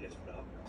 les.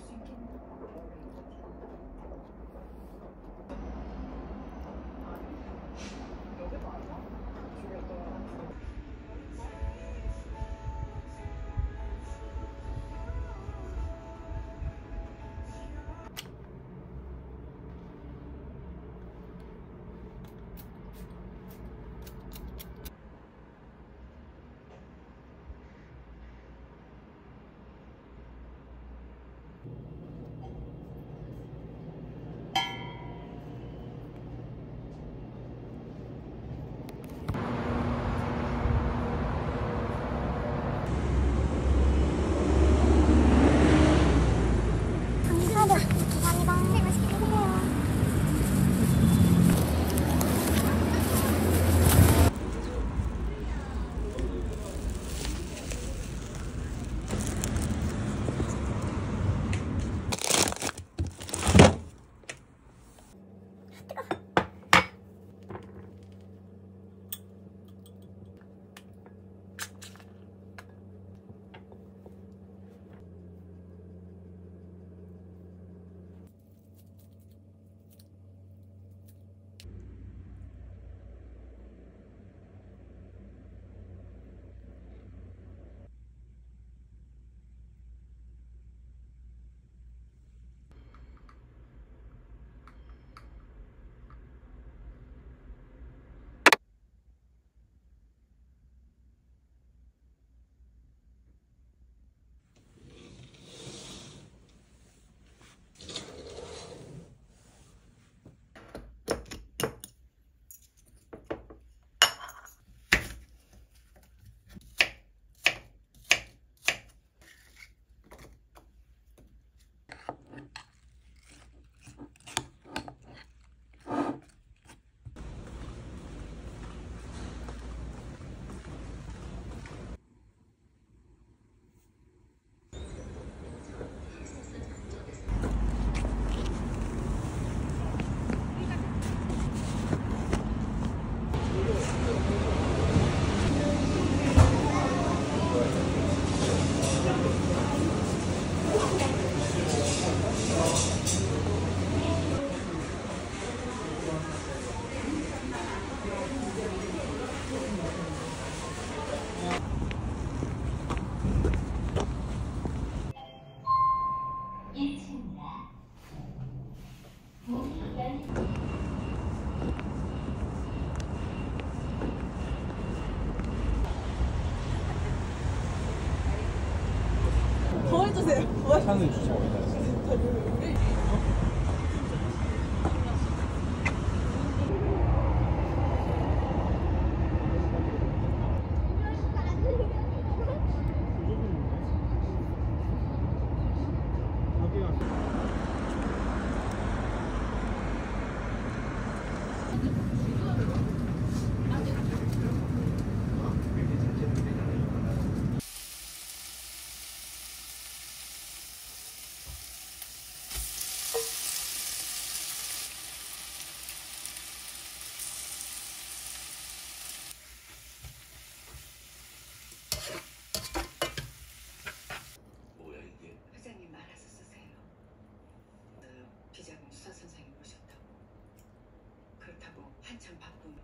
주세요. 차는 주차합니다. 한참 바쁘면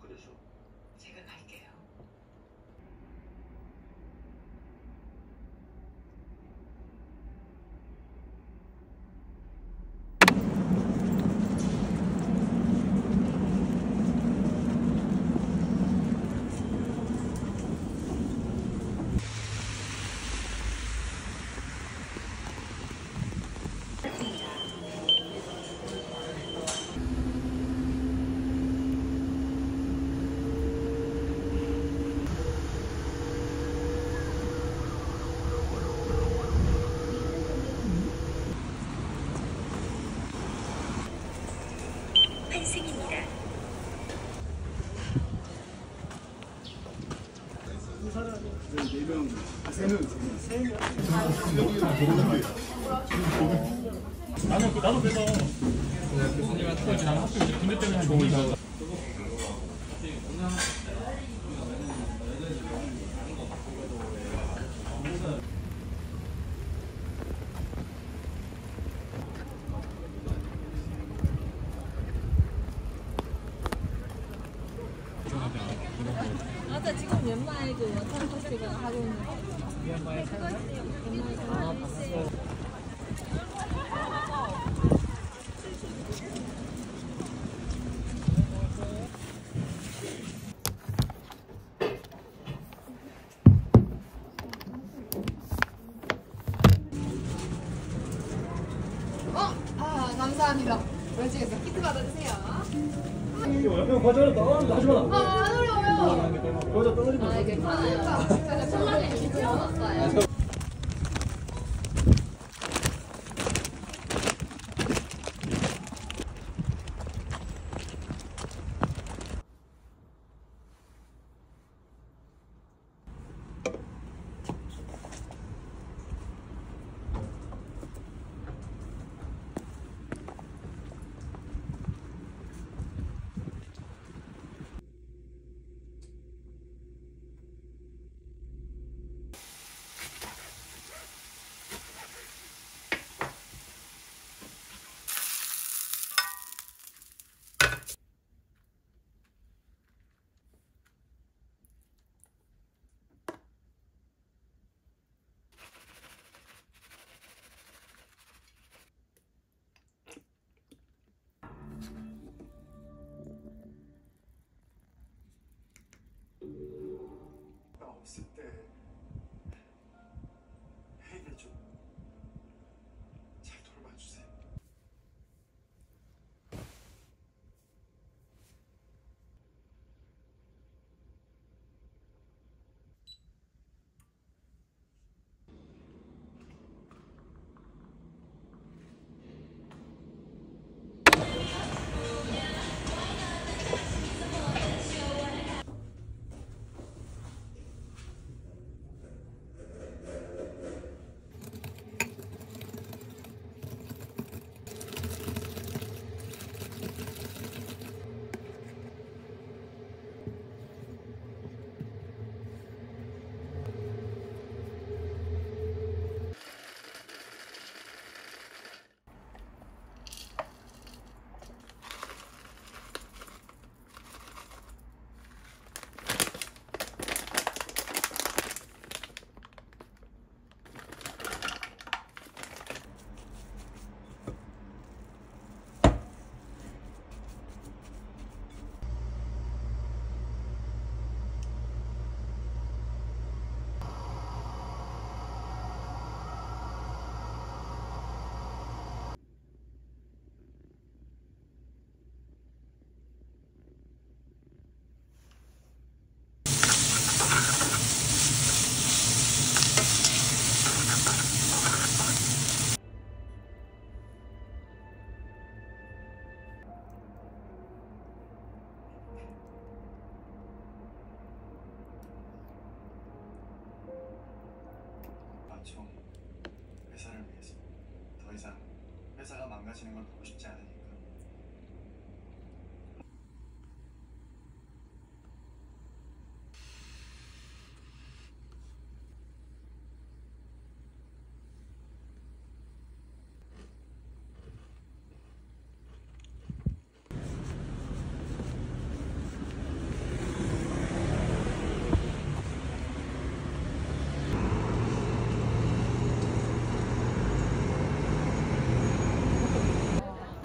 그래서 제가 갈게요. 환승입니다. 나는 그- 나도 그래서 교수님한테 나는 학교 이제 군대 때문에 맞아 지금 연말 그 워터 페스티벌 하고 있는 거. 봤어. 어? 아 감사합니다. 멋지겠어. 키트 받아주세요. 형 과자를 나왔는데 하지 마. 아, 안 어려워요. 과자 떨어지면 아, 이게 괜찮아요. 제가 천만에 키트 받았어요.